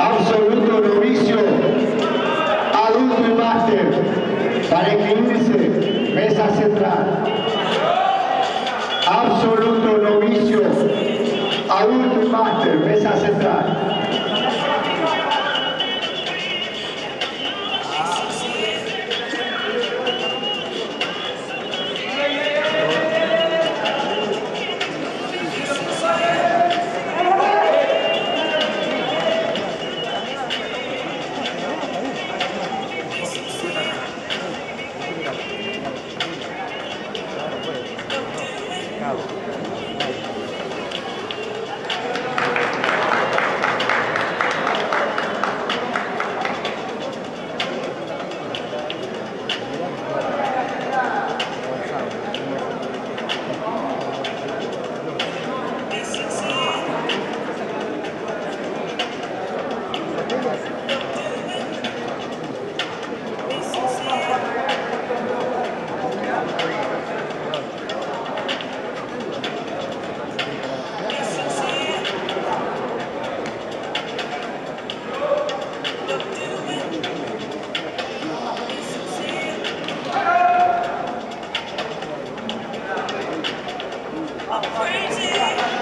absoluto, novicio, adulto y máster, para inscribirse, mesa central. Absoluto, novicio, adulto y máster, mesa central. crazy.